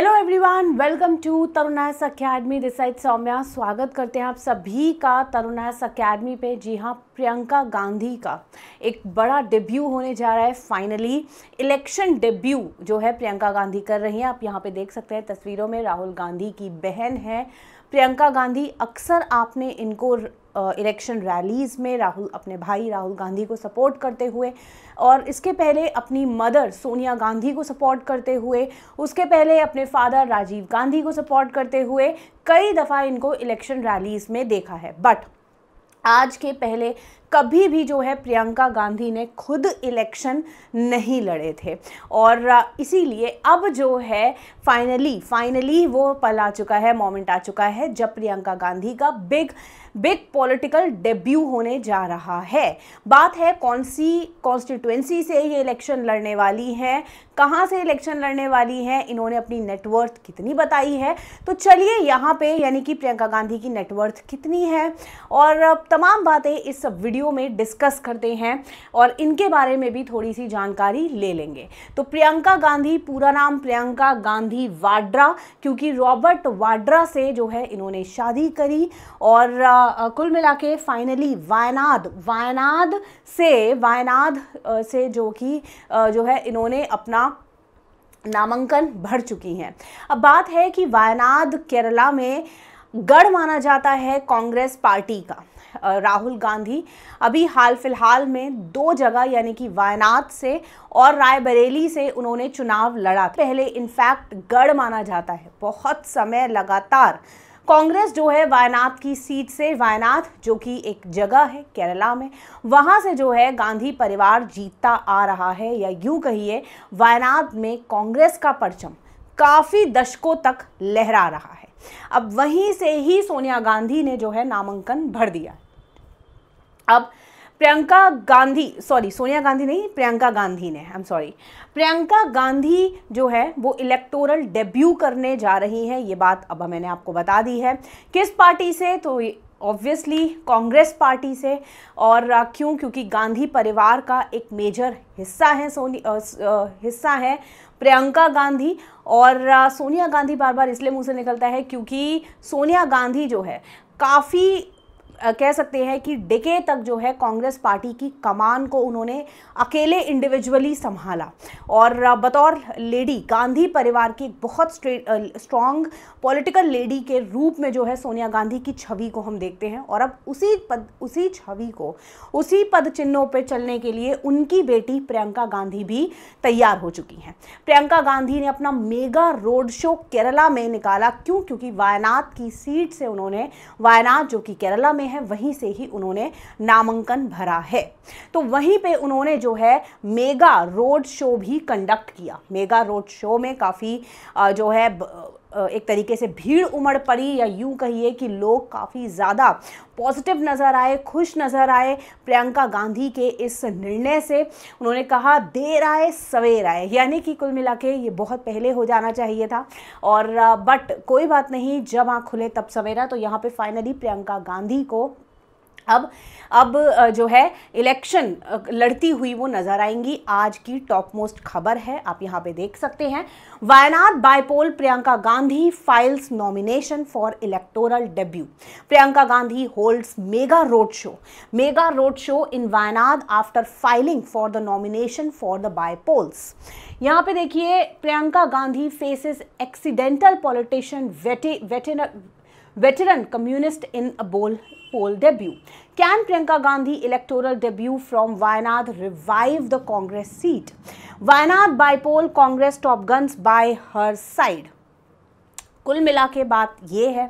Hello everyone welcome to Taruna's academy this Saumya स्वागत करते हैं आप सभी का तरुणास अकेडमी पे। जी हाँ प्रियंका गांधी का एक बड़ा डेब्यू होने जा रहा है फाइनली इलेक्शन डेब्यू जो है प्रियंका गांधी कर रही हैं। आप यहाँ पे देख सकते हैं तस्वीरों में राहुल गांधी की बहन है। प्रियंका गांधी, अक्सर आपने इनको इलेक्शन रैलीज़ में राहुल, अपने भाई राहुल गांधी को सपोर्ट करते हुए और इसके पहले अपनी मदर सोनिया गांधी को सपोर्ट करते हुए, उसके पहले अपने फादर राजीव गांधी को सपोर्ट करते हुए कई दफ़ा इनको इलेक्शन रैलीज़ में देखा है। बट आज के पहले कभी भी जो है प्रियंका गांधी ने खुद इलेक्शन नहीं लड़े थे। और इसीलिए अब जो है फाइनली फाइनली वो पल आ चुका है मोमेंट आ चुका है, जब प्रियंका गांधी का बिग बिग पॉलिटिकल डेब्यू होने जा रहा है। बात है कौन सी कॉन्स्टिट्युएंसी से ये इलेक्शन लड़ने वाली हैं, कहाँ से इलेक्शन लड़ने वाली हैं, इन्होंने अपनी नेटवर्थ कितनी बताई है। तो चलिए यहाँ पे यानी कि प्रियंका गांधी की नेटवर्थ कितनी है। और तमाम बातें इस वीडियो में डिस्कस करते हैं और इनके बारे में भी थोड़ी सी जानकारी ले लेंगे। तो प्रियंका गांधी, पूरा नाम प्रियंका गांधी वाड्रा, क्योंकि रॉबर्ट वाड्रा से जो है इन्होंने शादी करी और कुल मिला के फाइनली वायनाद वायनाद से वायनाद से जो कि जो है इन्होंने अपना नामांकन भर चुकी हैं। अब बात है कि वायनाद केरला में गढ़ माना जाता है कांग्रेस पार्टी का। राहुल गांधी। अभी हाल फ़िलहाल में दो जगह यानी कि वायनाड से और रायबरेली से उन्होंने चुनाव लड़ा पहले इनफैक्ट गढ़ माना जाता है। बहुत समय लगातार कांग्रेस जो है वायनाड की सीट से, वायनाड जो कि एक जगह है केरला में, वहाँ से जो है गांधी परिवार जीतता आ रहा है या यूँ कहिए, वायनाड में कांग्रेस का परचम काफ़ी दशकों तक लहरा रहा है। अब वहीं से ही सोनिया गांधी ने जो है नामांकन भर दिया। अब प्रियंका गांधी सॉरी सोनिया गांधी नहीं, प्रियंका गांधी ने I am sorry Priyanka Gandhi जो है, वो इलेक्टोरल डेब्यू करने जा रही हैं, ये बात अब मैंने आपको बता दी है। किस पार्टी से? तो ऑब्वियसली कांग्रेस पार्टी से, और क्यों? क्योंकि गांधी परिवार का एक मेजर हिस्सा है, सोनी हिस्सा है प्रियंका गांधी और सोनिया गांधी बार बार इसलिए मुँह से निकलता है क्योंकि सोनिया गांधी जो है काफ़ी कह सकते हैं कि डिके तक जो है कांग्रेस पार्टी की कमान को उन्होंने अकेले इंडिविजुअली संभाला। और बतौर लेडी गांधी परिवार की बहुत स्ट्रॉन्ग पॉलिटिकल लेडी के रूप में जो है सोनिया गांधी की छवि को हम देखते हैं। और अब उसी पद, उसी छवि को, उसी पद चिन्हों पर चलने के लिए उनकी बेटी प्रियंका गांधी भी तैयार हो चुकी हैं। प्रियंका गांधी ने अपना मेगा रोड शो केरला में निकाला। क्यों? क्योंकि वायनाड की सीट से उन्होंने, वायनाड जो कि केरला में हैं, वहीं से ही उन्होंने नामांकन भरा है। तो वहीं पे उन्होंने जो है, मेगा रोड शो भी कंडक्ट किया। मेगा रोड शो में काफ़ी जो है एक तरीके से भीड़ उमड़ पड़ी या यूँ कहिए कि लोग काफ़ी ज़्यादा पॉजिटिव नज़र आए, खुश नज़र आए प्रियंका गांधी के इस निर्णय से। उन्होंने कहा, देर आए, सवेर आए। यानी कि कुल मिला के ये बहुत पहले हो जाना चाहिए था। और बट कोई बात नहीं, जब आँख खुले तब सवेरा तो यहाँ पे फाइनली प्रियंका गांधी को अब अब जो है इलेक्शन लड़ती हुई वो नज़र आएँगी। आज की टॉप मोस्ट खबर है, आप यहाँ पे देख सकते हैं। Wayanad, bypoll, Priyanka Gandhi files nomination for electoral debut Priyanka Gandhi holds mega road show mega road show in Wayanad after filing for the nomination for the bypolls यहाँ पे देखिए, Priyanka Gandhi faces accidental politician veteran communist in a bold poll debut. Can Priyanka Gandhi electoral debut from Wayanad revive the Congress seat? Wayanad by poll Congress top guns by her side. कुल मिला के बात ये है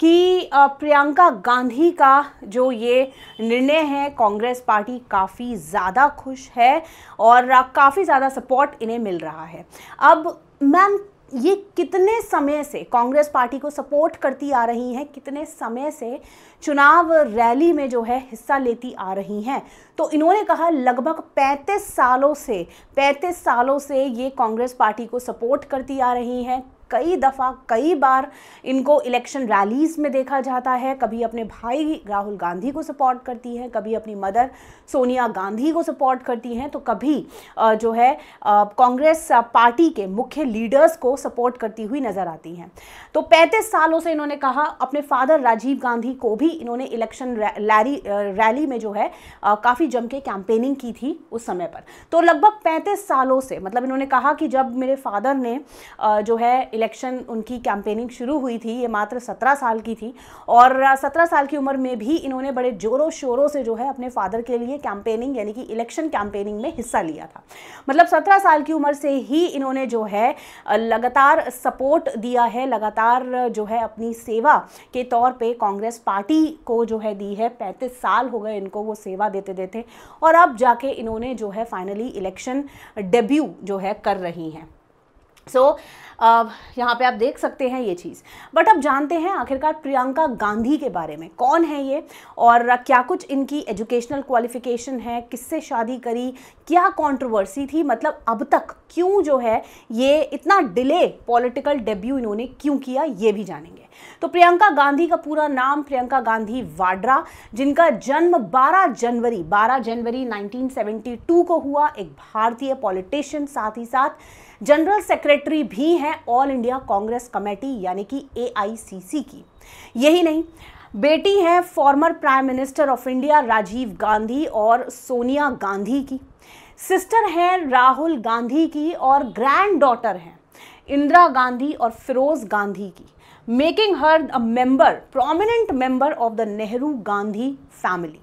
कि प्रियंका गांधी का जो ये निर्णय है कांग्रेस पार्टी काफ़ी ज़्यादा खुश है और काफ़ी ज़्यादा सपोर्ट इन्हें मिल रहा है अब मैम ये कितने समय से कांग्रेस पार्टी को सपोर्ट करती आ रही हैं? कितने समय से चुनाव रैली में जो है हिस्सा लेती आ रही हैं? तो इन्होंने कहा लगभग 35 सालों से 35 सालों से ये कांग्रेस पार्टी को सपोर्ट करती आ रही हैं। कई दफ़ा, कई बार इनको इलेक्शन रैलीज में देखा जाता है। कभी अपने भाई राहुल गांधी को सपोर्ट करती हैं, कभी अपनी मदर सोनिया गांधी को सपोर्ट करती हैं तो कभी जो है कांग्रेस पार्टी के मुख्य लीडर्स को सपोर्ट करती हुई नज़र आती हैं। तो 35 सालों से इन्होंने कहा, अपने फादर राजीव गांधी को भी इन्होंने इलेक्शन रैली रैली में जो है काफ़ी जम के कैंपेनिंग की थी उस समय पर। तो लगभग 35 सालों से मतलब इन्होंने कहा कि जब मेरे फादर ने जो है इलेक्शन उनकी कैंपेनिंग शुरू हुई थी, ये मात्र सत्रह साल की थी। और सत्रह साल की उम्र में भी इन्होंने बड़े ज़ोरों शोरों से जो है अपने फादर के लिए कैंपेनिंग यानी कि इलेक्शन कैंपेनिंग में हिस्सा लिया था। मतलब सत्रह साल की उम्र से ही इन्होंने जो है लगातार सपोर्ट दिया है, लगातार जो है अपनी सेवा के तौर पे कांग्रेस पार्टी को जो है दी है। पैंतीस साल हो गए इनको वो सेवा देते देते और अब जाके इन्होंने जो है फाइनली इलेक्शन डेब्यू जो है कर रही हैं। सो so, यहाँ पे आप देख सकते हैं ये चीज़। बट अब जानते हैं आखिरकार प्रियंका गांधी के बारे में। कौन है ये? और क्या कुछ इनकी एजुकेशनल क्वालिफिकेशन है? किससे शादी करी? क्या कंट्रोवर्सी थी? मतलब अब तक क्यों जो है ये इतना डिले पॉलिटिकल डेब्यू इन्होंने क्यों किया ये भी जानेंगे। तो प्रियंका गांधी का पूरा नाम प्रियंका गांधी वाड्रा जिनका जन्म 12 जनवरी 12 जनवरी 1972 को हुआ। एक भारतीय पॉलिटिशियन साथ ही साथ जनरल सेक्रेटरी भी हैं ऑल इंडिया कांग्रेस कमेटी, यानी कि एआईसीसी की। यही नहीं, बेटी है former prime minister of India Rajiv Gandhi और सोनिया गांधी की। सिस्टर हैं राहुल गांधी की और ग्रैंड डॉटर हैं इंदिरा गांधी और फिरोज गांधी की। Making her a member prominent member of the Nehru Gandhi family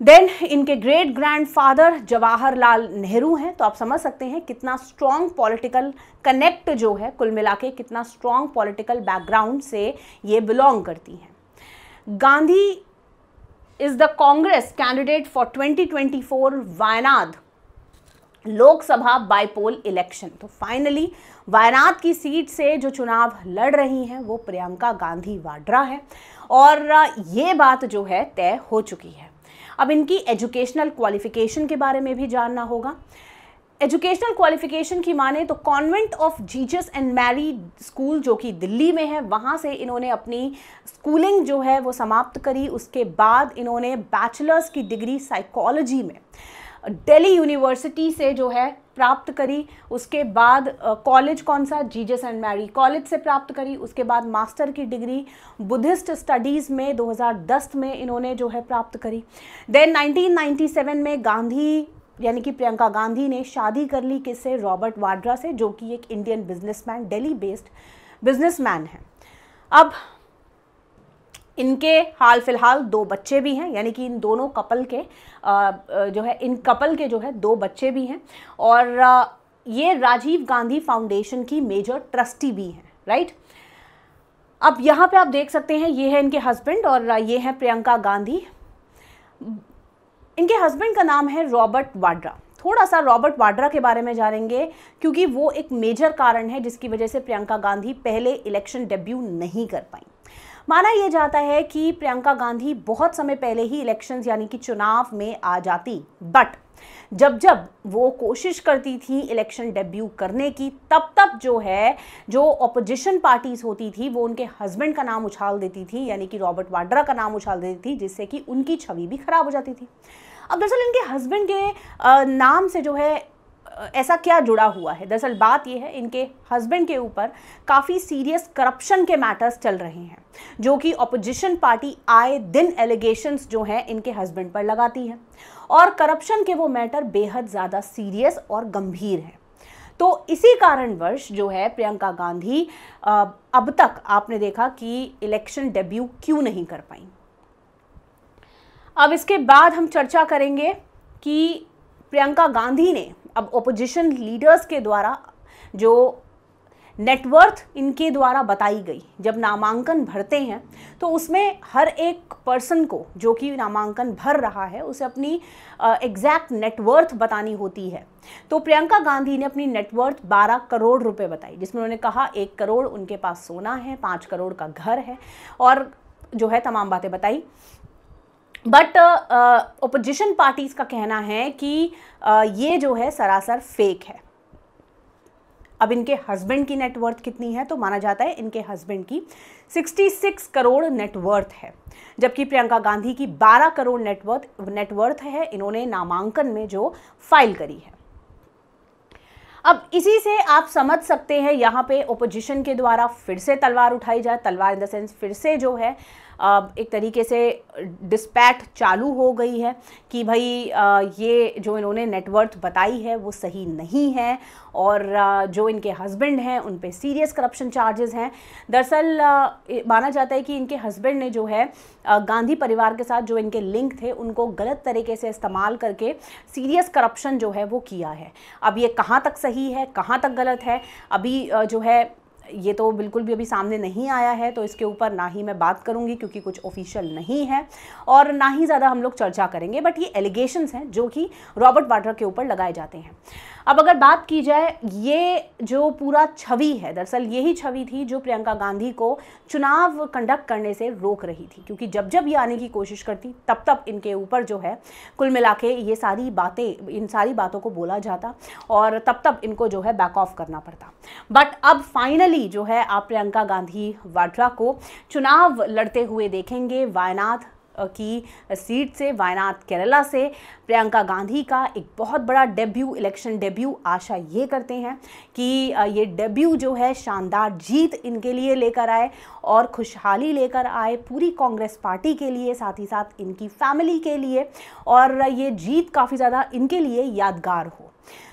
then इनके ग्रेट ग्रैंडफादर जवाहरलाल नेहरू हैं। तो आप समझ सकते हैं कितना स्ट्रॉन्ग पॉलिटिकल कनेक्ट जो है कुल मिला के, कितना स्ट्रॉन्ग पॉलिटिकल बैकग्राउंड से ये बिलोंग करती हैं। Gandhi is the Congress candidate for 2024 Wayanad Lok Sabha bypoll election तो फाइनली वायनाड की सीट से जो चुनाव लड़ रही हैं, वो प्रियंका गांधी वाड्रा है। और ये बात जो है तय हो चुकी है। अब इनकी एजुकेशनल क्वालिफिकेशन के बारे में भी जानना होगा। एजुकेशनल क्वालिफिकेशन की माने तो convent of Jesus and Mary school जो कि दिल्ली में है, वहाँ से इन्होंने अपनी स्कूलिंग जो है वो समाप्त करी। उसके बाद इन्होंने बैचलर्स की डिग्री साइकोलॉजी में। दिल्ली यूनिवर्सिटी से जो है प्राप्त करी, उसके बाद कॉलेज कौन सा? Jesus and Mary. कॉलेज से प्राप्त करी, उसके बाद मास्टर की डिग्री। बुद्धिस्ट स्टडीज़ में 2010 में इन्होंने जो है प्राप्त करी। देन 1997 में गांधी, यानी कि प्रियंका गांधी ने शादी कर ली किससे? रॉबर्ट वाड्रा से, जो कि एक Indian businessman Delhi based businessman है। अब इनके हाल फ़िलहाल दो बच्चे भी हैं, यानी कि इन दोनों कपल के जो है, इन कपल के जो है दो बच्चे भी हैं और ये राजीव गांधी फाउंडेशन की मेजर ट्रस्टी भी हैं, राइट? अब यहाँ पे आप देख सकते हैं, ये है इनके हस्बैंड और ये है प्रियंका गांधी। इनके हस्बैंड का नाम है रॉबर्ट वाड्रा। थोड़ा सा रॉबर्ट वाड्रा के बारे में जानेंगे, क्योंकि वो एक मेजर कारण है जिसकी वजह से प्रियंका गांधी पहले इलेक्शन डेब्यू नहीं कर पाई। माना यह जाता है कि प्रियंका गांधी बहुत समय पहले ही इलेक्शंस यानी कि चुनाव में आ जाती। बट जब जब वो कोशिश करती थी इलेक्शन डेब्यू करने की, तब तब जो है, जो ऑपोजिशन पार्टीज़ होती थी, वो उनके हस्बैंड का नाम उछाल देती थी, यानी कि रॉबर्ट वाड्रा का नाम उछाल देती थी, जिससे कि उनकी छवि भी खराब हो जाती थी। अब दरअसल इनके हस्बैंड के नाम से जो है ऐसा क्या जुड़ा हुआ है? दरअसल बात यह है, इनके हस्बैंड के ऊपर काफ़ी सीरियस करप्शन के मैटर्स चल रहे हैं, जो कि अपोजिशन पार्टी आए दिन एलिगेशंस जो हैं इनके हस्बैंड पर लगाती है। और करप्शन के वो मैटर बेहद ज़्यादा सीरियस और गंभीर है। तो इसी कारणवश जो है प्रियंका गांधी अब तक आपने देखा कि इलेक्शन डेब्यू क्यों नहीं कर पाई। अब इसके बाद हम चर्चा करेंगे कि प्रियंका गांधी ने अब ओपोजिशन लीडर्स के द्वारा, जो नेटवर्थ इनके द्वारा बताई गई, जब नामांकन भरते हैं तो उसमें हर एक पर्सन को, जो कि नामांकन भर रहा है, उसे अपनी एग्जैक्ट नेटवर्थ बतानी होती है। तो प्रियंका गांधी ने अपनी नेटवर्थ 12 करोड़ रुपए बताई, जिसमें उन्होंने कहा, एक करोड़ उनके पास सोना है, पाँच करोड़ का घर है, और जो है तमाम बातें बताई। बट ओपोजिशन पार्टीज़ का कहना है कि uh, ये जो है सरासर फेक है। अब इनके हस्बैंड की नेटवर्थ कितनी है तो माना जाता है इनके हस्बैंड की 66 करोड़ नेटवर्थ है। जबकि प्रियंका गांधी की 12 करोड़ नेटवर्थ नेटवर्थ है इन्होंने नामांकन में जो फ़ाइल करी है। अब इसी से आप समझ सकते हैं यहाँ पे ओपोजिशन के द्वारा फिर से तलवार उठाई जाए तलवार इन द सेंस फिर से जो है एक तरीके से डिस्पैट चालू हो गई है कि भाई ये जो इन्होंने नेटवर्थ बताई है, वो सही नहीं है और जो इनके हस्बैंड हैं, उन पर सीरियस करप्शन चार्जेस हैं। दरअसल माना जाता है कि इनके हस्बैंड ने जो है गांधी परिवार के साथ जो इनके लिंक थे, उनको गलत तरीके से इस्तेमाल करके सीरियस करप्शन जो है वो किया है। अब ये कहाँ तक सही है, कहाँ तक गलत है? अभी जो है ये तो बिल्कुल भी अभी सामने नहीं आया है तो इसके ऊपर ना ही मैं बात करूँगी क्योंकि कुछ ऑफिशियल नहीं है और ना ही ज़्यादा हम लोग चर्चा करेंगे बट ये एलिगेशंस हैं जो कि रॉबर्ट वाड्रा के ऊपर लगाए जाते हैं। अब अगर बात की जाए, ये जो पूरा छवि है, दरअसल यही छवि थी जो प्रियंका गांधी को चुनाव कंडक्ट करने से रोक रही थी, क्योंकि जब जब ये आने की कोशिश करती, तब तब इनके ऊपर जो है कुल मिला के ये सारी बातें, इन सारी बातों को बोला जाता और तब तब इनको जो है बैक ऑफ़ करना पड़ता। बट अब फाइनली जो है आप प्रियंका गांधी वाड्रा को चुनाव लड़ते हुए देखेंगे। वायनाथ की सीट से, वायनाड, केरला से प्रियंका गांधी का एक बहुत बड़ा डेब्यू, इलेक्शन डेब्यू आशा ये करते हैं कि ये डेब्यू जो है शानदार जीत इनके लिए लेकर आए और खुशहाली लेकर आए पूरी कांग्रेस पार्टी के लिए, साथ ही साथ इनकी फैमिली के लिए और ये जीत काफ़ी ज़्यादा इनके लिए यादगार हो।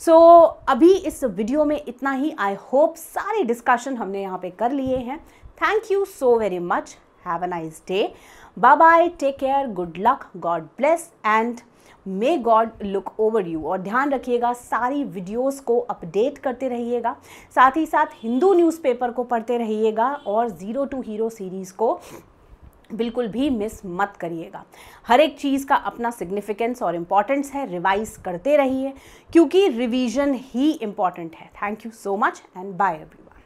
सो so, अभी इस वीडियो में इतना ही। आई होप सारे डिस्कशन हमने यहाँ पे कर लिए हैं। Thank you so very much have a nice day bye bye take care good luck God bless and may God look over you और ध्यान रखिएगा सारी वीडियोस को अपडेट करते रहिएगा। साथ ही साथ हिंदू न्यूज़पेपर को पढ़ते रहिएगा और ज़ीरो टू हीरो सीरीज़ को बिल्कुल भी मिस मत करिएगा। हर एक चीज़ का अपना सिग्निफिकेंस और इम्पॉर्टेंस है रिवाइज करते रहिए, क्योंकि रिवीजन ही इंपॉर्टेंट है। Thank you so much and bye every